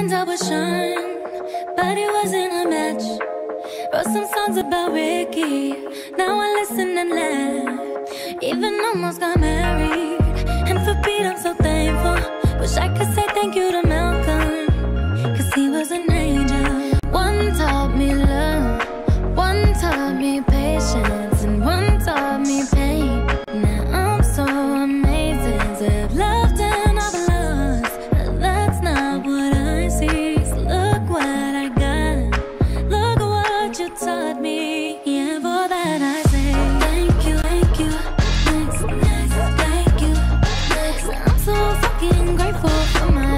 I was Sean, but it wasn't a match. Wrote some songs about Ricky, now I listen and laugh. Even almost got married, and for Pete I'm so thankful. Wish I could say thank you to Malcolm, cause he was an angel. One taught me love, one taught me patience. grateful for my